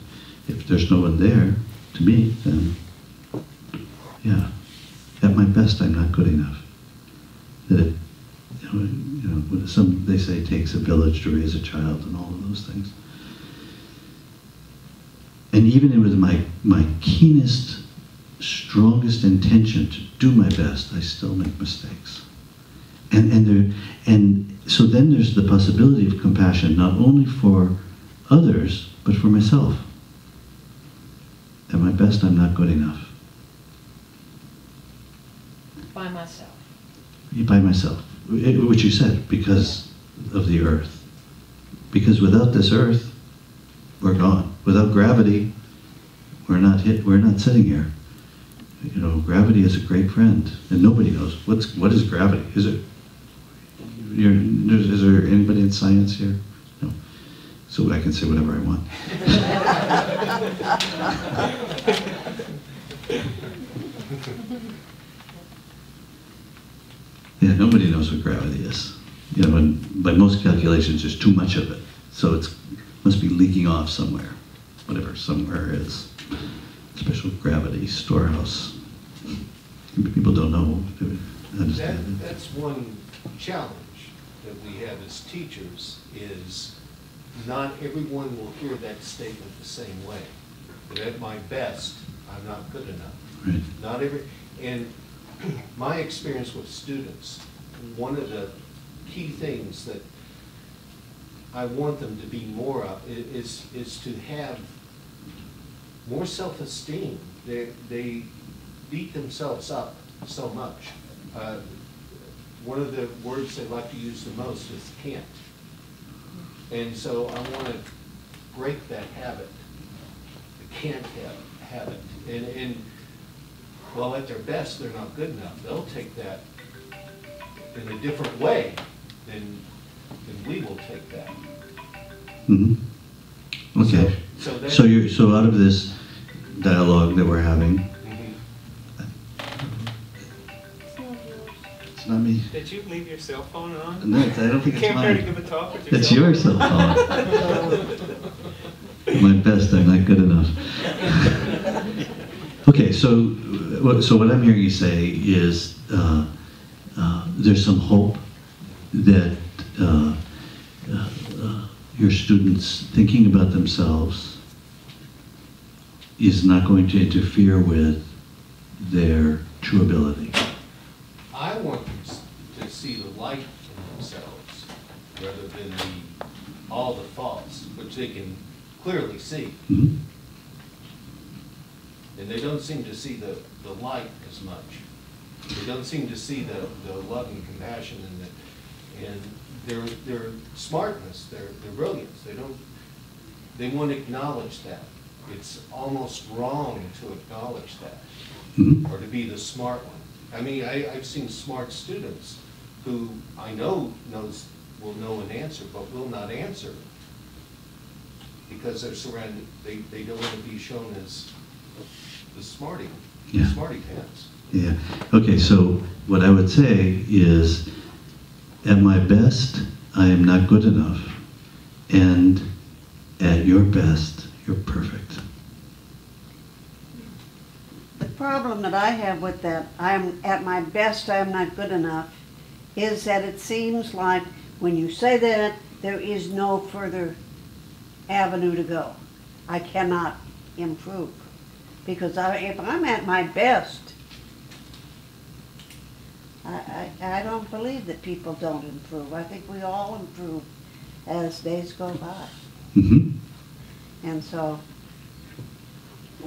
if there's no one there to meet, then, yeah, at my best, I'm not good enough. that it, you know, you know, some they say it takes a village to raise a child and all of those things. And even with my my keenest, strongest intention to do my best, I still make mistakes. And and there and so then there's the possibility of compassion not only for others but for myself. At my best, I'm not good enough. By myself. by myself, which you said, because of the earth. Because without this earth, we're gone. Without gravity, we're not hit. We're not sitting here. You know, gravity is a great friend, and nobody knows what's what is gravity. Is it? Is there anybody in science here? No. So I can say whatever I want. (laughs) Yeah, nobody knows what gravity is. You know, and by most calculations, there's too much of it. So it must be leaking off somewhere, whatever somewhere is. Special gravity storehouse. People don't know. they That, that's one challenge that we have as teachers, is not everyone will hear that statement the same way. But at my best, I'm not good enough. Right. Not every, and my experience with students, one of the key things that I want them to be more of is, is to have more self-esteem. They, they beat themselves up so much. Uh, One of the words they like to use the most is can't. And so I want to break that habit, the can't have, habit. And, and, well, at their best, they're not good enough. They'll take that in a different way than, than we will take that. hmm Okay. So- so So so out of this dialogue that we're having. Not me. Did you leave your cell phone on? No, I don't think You it's came here to mine. give a talk with your It's cell your cell phone. (laughs) My best, I'm not good enough. (laughs) Okay, so, what- so what I'm hearing you say is, uh, uh, there's some hope that uh, uh, uh, your students thinking about themselves is not going to interfere with their true ability. I want them to see the light in themselves rather than the, all the faults, which they can clearly see. Mhm. And they don't seem to see the, the light as much. They don't seem to see the, the love and compassion and the, and their, their smartness, their, their brilliance. They don't, they won't acknowledge that. It's almost wrong to acknowledge that Mhm. or to be the smart one. I mean, I, I've seen smart students who I know knows, will know an answer, but will not answer because they're surrounded, they, they don't want to be shown as the smarty, Yeah. smarty pants. Yeah, okay, so what I would say is, at my best, I am not good enough. And at your best, you're perfect. The problem that I have with that, I'm, at my best, I'm not good enough, is that it seems like when you say that, there is no further avenue to go. I cannot improve. Because I, if I'm at my best, I, I, I don't believe that people don't improve. I think we all improve as days go by. hmm And so,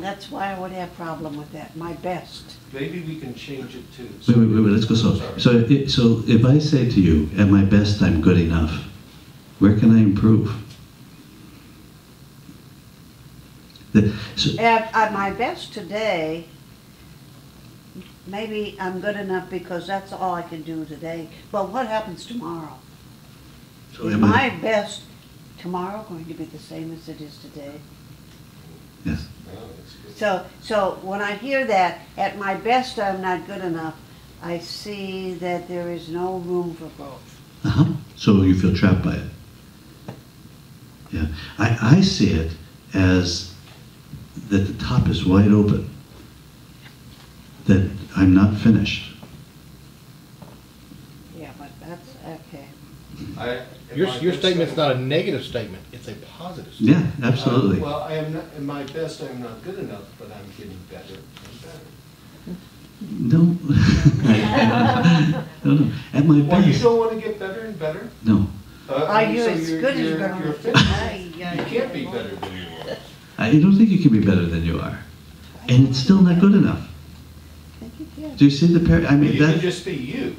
that's why I would have problem with that, my best. Maybe we can change it too. Wait, wait, wait, wait, let's go slow. Sorry. So, it, so if I say to you, at my best, I'm good enough, where can I improve? The, so, At, at my best today, maybe I'm good enough because that's all I can do today. But what happens tomorrow? so Is am my I, best tomorrow going to be the same as it is today? yes. No, that's good. So, so when I hear that, at my best I'm not good enough, I see that there is no room for growth. Uh-huh. So you feel trapped by it. Yeah. I, I see it as that the top is wide open. That I'm not finished. I. at Your, my your best, statement's not a negative statement, it's a positive statement. Yeah, absolutely. Uh, Well, I am, not- at my best, I'm not good enough, but I'm getting better and better. No. (laughs) no, no. At my Well, you best, don't want to get better and better? no. Uh, Are you so as you're- good as you're- you're gonna- You're finished. Ay, ay, You can't be better than you are. I don't think you can be better than you are. And it's still not good enough. Do you see the par, I I mean, mean, you can that, just be you,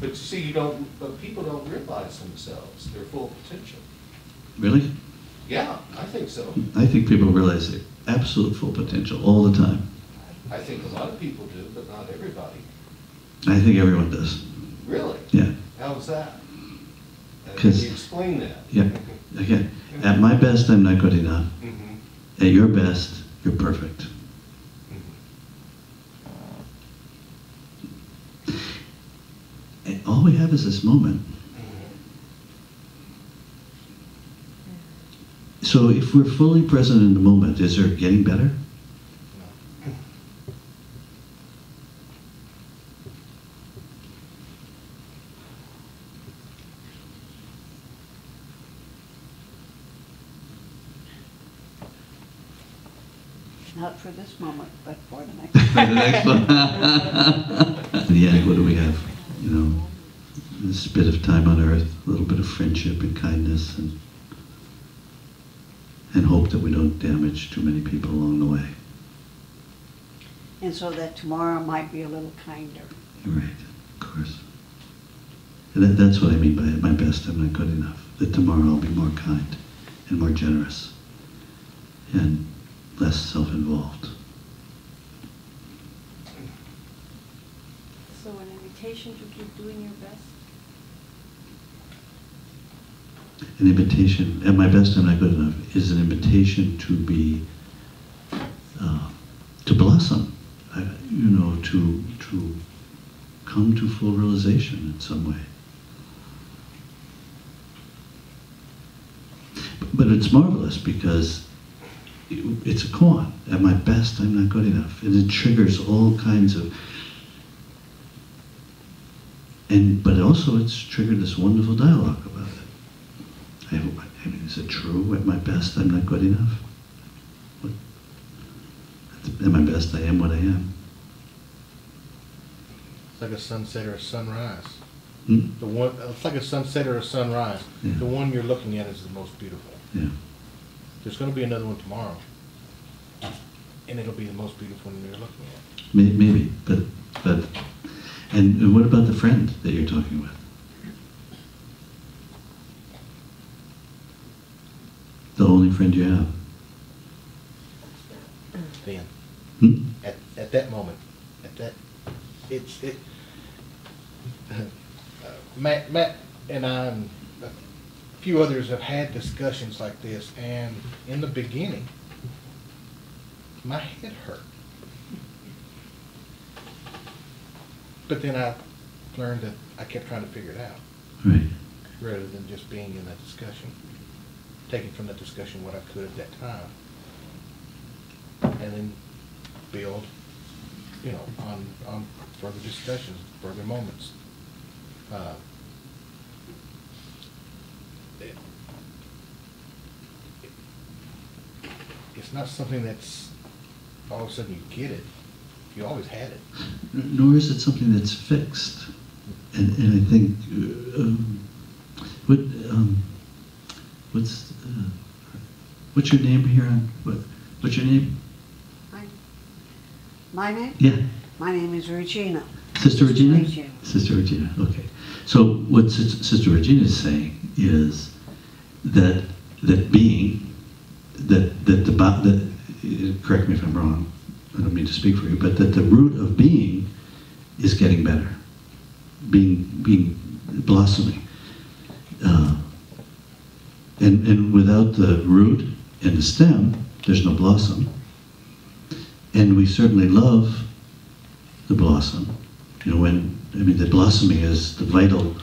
but you see, you don't, but people don't realize themselves, their full potential. Really? Yeah, I think so. I think people realize their absolute full potential all the time. I think a lot of people do, but not everybody. I think everyone does. Really? Yeah, How's that? Uh, Can 'Cause- you explain that? yeah. Again, at my best, I'm not good enough. Mhm. At your best, you're perfect. And all we have is this moment. So if we're fully present in the moment, is there getting better? Not for this moment, but for the next. For the next one. (laughs) In the end, what do we have? You know, this bit of time on earth, a little bit of friendship and kindness, and and hope that we don't damage too many people along the way. And so that tomorrow might be a little kinder. Right, of course. And that, that's what I mean by at my best, I'm not good enough. That tomorrow I'll be more kind and more generous and less self-involved. So an invitation to keep doing your best? An invitation, at my best, I'm not good enough, is an invitation to be, uh, to blossom, uh, you know, to, to come to full realization in some way. But it's marvelous because it's a koan. At my best, I'm not good enough. And it triggers all kinds of, and, but also it's triggered this wonderful dialogue about it. I, I mean, is it true? At my best, I'm not good enough. What? At my best, I am what I am. It's like a sunset or a sunrise. Hmm? The one, it's like a sunset or a sunrise. Yeah. The one you're looking at is the most beautiful. Yeah. There's gonna be another one tomorrow. And it'll be the most beautiful one you're looking at. May- Maybe, but, but, and and what about the friend that you're talking with? The only friend you have? Then, Hmm? at, at that moment, at that, it's, it, uh, Matt, Matt and I and a few others have had discussions like this, and in the beginning, my head hurt. But then I learned that I kept trying to figure it out, Right. rather than just being in that discussion, taking from that discussion what I could at that time. And then build, you know, on, on further discussions, further moments. Uh, it- it- It's not something that's, all of a sudden you get it, you always had it. Nor is it something that's fixed. And, and I think, uh, um, what, um, what's, uh, what's your name here on, what, what's your name? My- My name? Yeah, My name is Regina. Sister Regina? Regina. Sister Regina, okay. So what Sis- Sister Regina is saying is that, that being, that, that the, that, uh, correct me if I'm wrong, I don't mean to speak for you, but that the root of being is getting better. Being, being, blossoming. Uh, and, and without the root and the stem, there's no blossom. And we certainly love the blossom. You know, when, I mean, the blossoming is the vital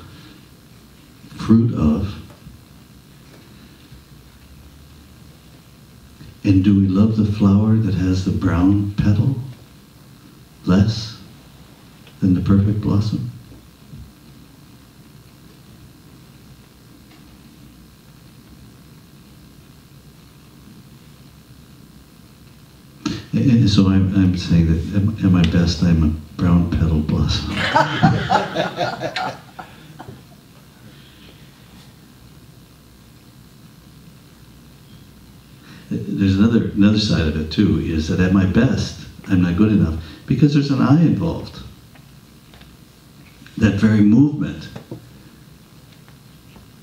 fruit of. And do we love the flower that has the brown petal less than the perfect blossom? And so I'm, I'm saying that at my best, I'm a brown petal blossom. (laughs) There's another, another side of it too, is that at my best, I'm not good enough because there's an I involved. That very movement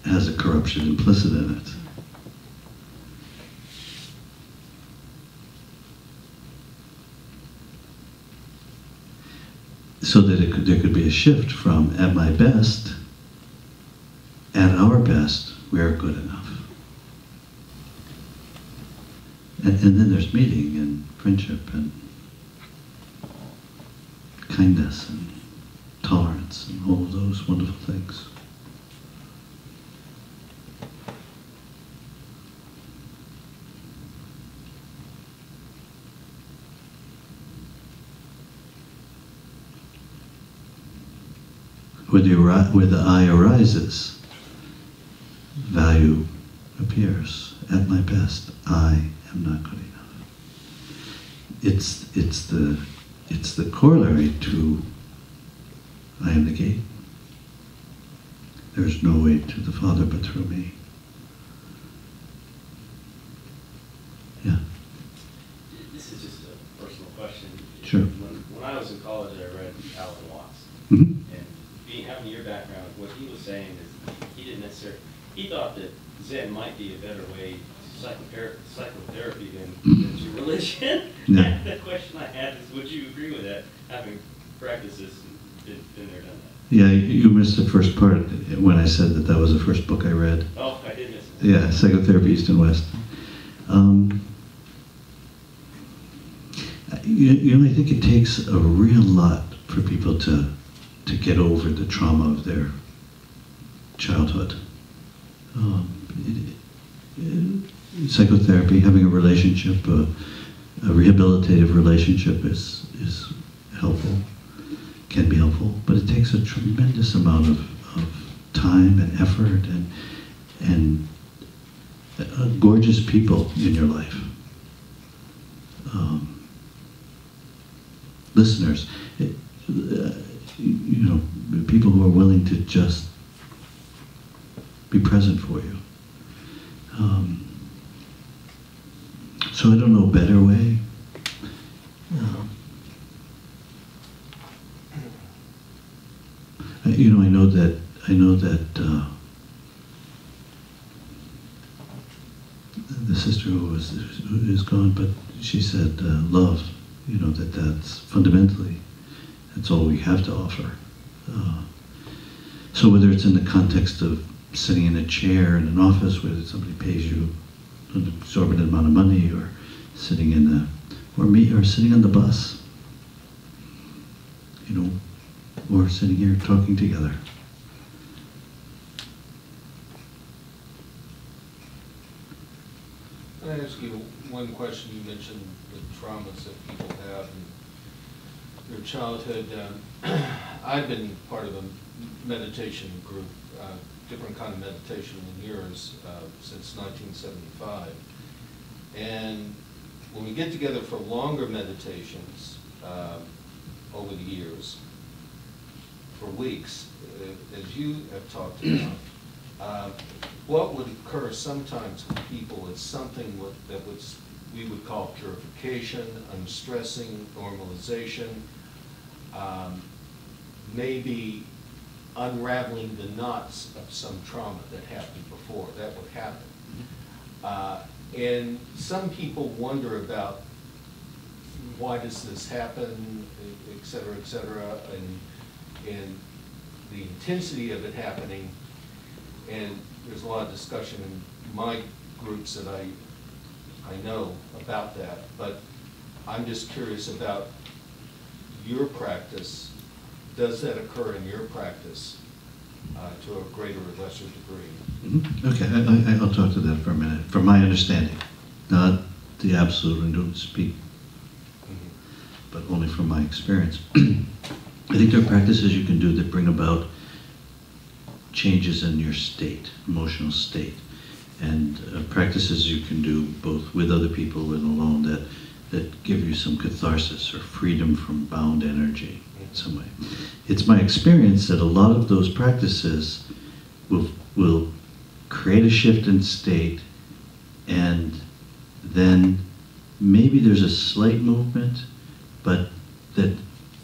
has a corruption implicit in it. So that it could, there could be a shift from at my best, at our best, we are good enough. And, and then there's meeting and friendship and kindness and tolerance and all those wonderful things. Where the, where the I arises, value appears. At my best, I am not good enough. It's, it's, the, it's the corollary to I am the gate. There is no way to the Father but through me. Yeah, This is just a personal question. Sure. When, when I was in college, I read Alan Watts. Mhm. And being, having your background, what he was saying is he didn't necessarily, he thought that Zen might be a better way psychotherapy than, than to (laughs) religion. Yeah. (laughs) The question I had is, would you agree with that, having practiced this and been, been there, done that? yeah. You missed the first part when I said that that was the first book I read. Oh, I did miss it. Yeah, psychotherapy east and west. Um, you, you know, I think it takes a real lot for people to to get over the trauma of their childhood. Um, psychotherapy, having a relationship, a, a rehabilitative relationship, is is helpful, can be helpful, but it takes a tremendous amount of, of time and effort and and uh, gorgeous people in your life. Um, listeners, it, uh, you know, people who are willing to just be present for you. Um, so I don't know a better way. Um, I- you know, I know that I know that. Uh, the sister who was who is gone, but she said uh, love. You know that that's fundamentally that's all we have to offer. Uh, so whether it's in the context of sitting in a chair in an office where somebody pays you an exorbitant amount of money, or sitting in the or me or sitting on the bus, you know, or sitting here talking together. Can I ask you one question? You mentioned the traumas that people have in their childhood. Um, (clears throat) I've been part of a meditation group, uh, different kind of meditation than yours, uh, since 1975. And when we get together for longer meditations um, over the years, for weeks, uh, as you have talked about, uh, what would occur sometimes with people is something with- that was, we would call purification, unstressing, normalization, um, maybe unraveling the knots of some trauma that happened before, that would happen. Uh, And some people wonder about why does this happen, et cetera, et cetera, and, and the intensity of it happening. And there's a lot of discussion in my groups that I, I know about that, but I'm just curious about your practice. Does that occur in your practice uh, to a greater or lesser degree? Mhm. Okay, I, I, I'll talk to that for a minute. From my understanding, not the absolute, and don't speak, but only from my experience. (clears throat) I think there are practices you can do that bring about changes in your state, emotional state, and uh, practices you can do both with other people and alone that that give you some catharsis or freedom from bound energy some way. It's my experience that a lot of those practices will, will create a shift in state and then maybe there's a slight movement, but that,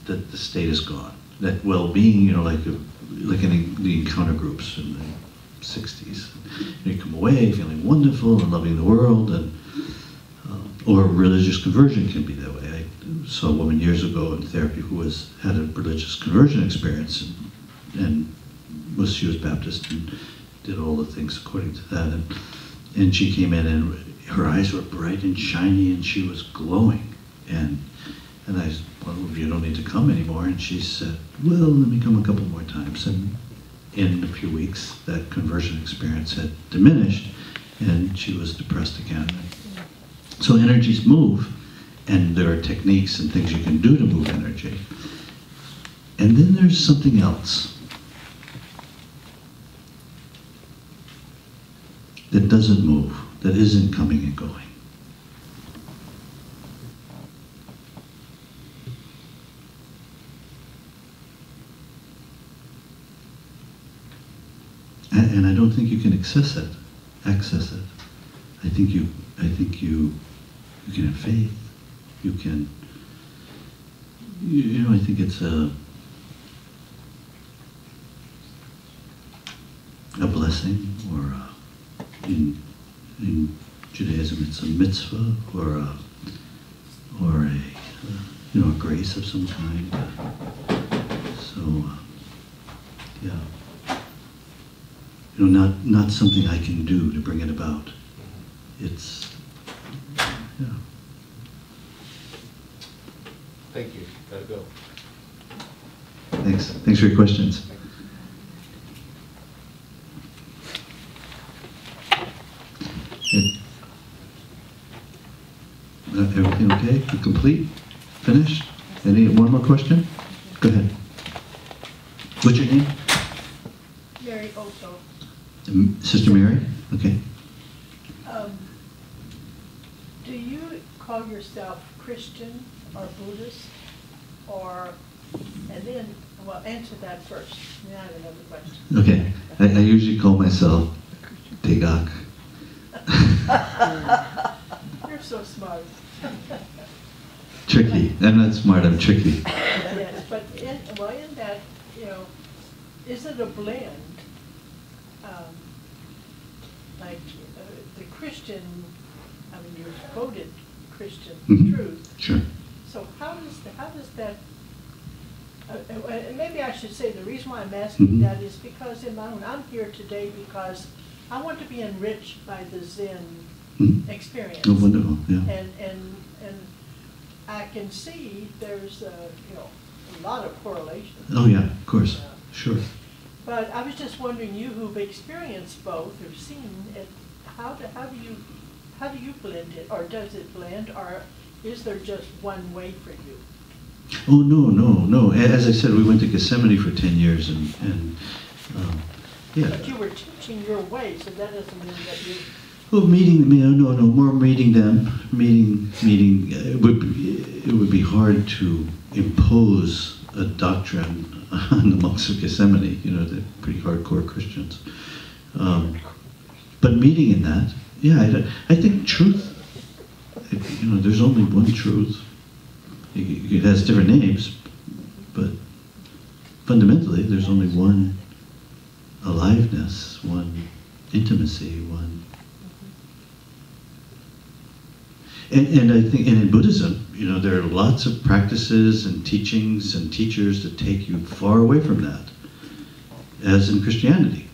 that the state is gone. That well-being, you know, like, a, like in the encounter groups in the 60s. You come away feeling wonderful and loving the world, and um, or religious conversion can be that way. Saw a woman years ago in therapy who was had a religious conversion experience, and, and was she was Baptist and did all the things according to that, and and she came in and her eyes were bright and shiny, and she was glowing, and and I said, well, you don't need to come anymore, and she said, well, let me come a couple more times, and in a few weeks, that conversion experience had diminished and she was depressed again. So energies move, and there are techniques and things you can do to move energy. And then there's something else that doesn't move, that isn't coming and going. And, I don't think you can access it, access it. I think you, I think you, you can have faith. You can, you, you know, I think it's a, a blessing, or a, in in Judaism, it's a mitzvah, or a, or a, you know, a grace of some kind. So, uh, yeah you know, not, not something I can do to bring it about. It's, yeah. Thank you, gotta go. Thanks. Thanks for your questions. It- uh, Everything okay? You complete? Finished? Any, one more question? Go ahead. What's your name? Mary Oto. Um, Sister Mary? Okay. Um, do you call yourself Christian or Buddhist? Or, and then, well, answer that first, then I have another question. Okay. I, I usually call myself Dae Gak. (laughs) You're so smart. Tricky. I'm not smart, I'm tricky. Yes, but in, well, in that, you know, is it a blend? Um, Like, uh, the Christian, I mean, you quoted Christian Mhm. truth. Sure. So how does, the- how does that, uh, uh, and maybe I should say, the reason why I'm asking Mhm. that is because in my own, I'm here today because I want to be enriched by the Zen Mhm. experience. Oh, wonderful, yeah. And, and, and I can see there's a, you know, a lot of correlation. Oh, yeah, of course. Sure. But I was just wondering, you who've experienced both or seen it, how do, how do you, how do you blend it? Or does it blend, or is there just one way for you? Oh, no, no, no. As I said, we went to Gethsemane for 10 years and, and um, yeah. But you were teaching your way, so that doesn't mean that you, Well, meeting, me, no, no, more meeting them, meeting, meeting, uh, it would, be, it would be hard to impose a doctrine on the monks of Gethsemane, you know, they're pretty hardcore Christians. Um, but meeting in that, yeah, I, I think truth, you know, there's only one truth. It, has different names, but fundamentally, there's only one aliveness, one intimacy, one And, and I think, and in Buddhism, you know, there are lots of practices and teachings and teachers that take you far away from that, as in Christianity.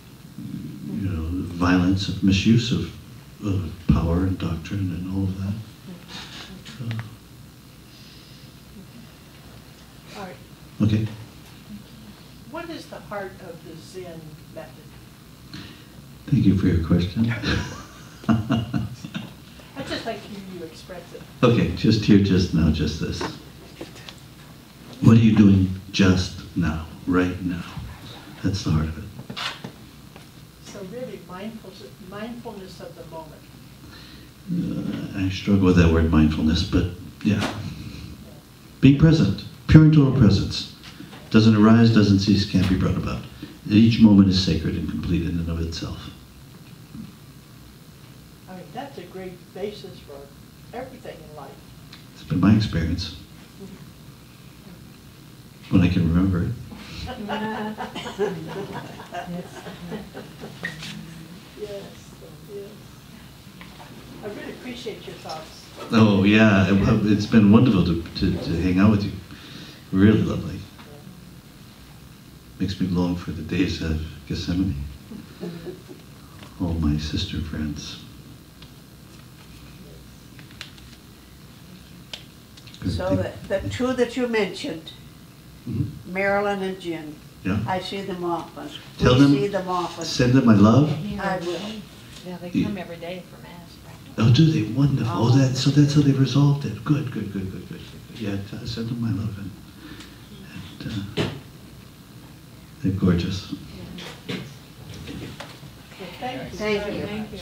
You know, violence, of misuse of, of power and doctrine and all of that. All right, okay. what is the heart of the Zen method? Thank you for your question. (laughs) I'd just like to hear you express it. okay, just here, just now, just this. What are you doing just now, right now? That's the heart of it. So really mindfulness, mindfulness of the moment. Uh, I struggle with that word mindfulness, but Yeah. Being present, pure and total presence. Doesn't arise, doesn't cease, can't be brought about. Each moment is sacred and complete in and of itself. I mean, that's a great basis for everything in life. It's been my experience. When I can remember it. (laughs) (laughs) Yes, yes. I really appreciate your thoughts. Oh, yeah, it- it's been wonderful to, to, to hang out with you. Really lovely. Makes me long for the days of Gethsemane. All my sister friends. Good So the, the two that you mentioned, Mhm. Marilyn and Jim, Yeah. I see them often. Tell We them- see them often. Send them my love. I will. Yeah, they Yeah. come every day for mass practice. Oh, do they? Wonderful. Oh, Oh. that, so that's how they resolved it. Good, good, good, good, good. Yeah, t- send them my love and, and uh, they're gorgeous. Well, Thank you. Thank very you. much.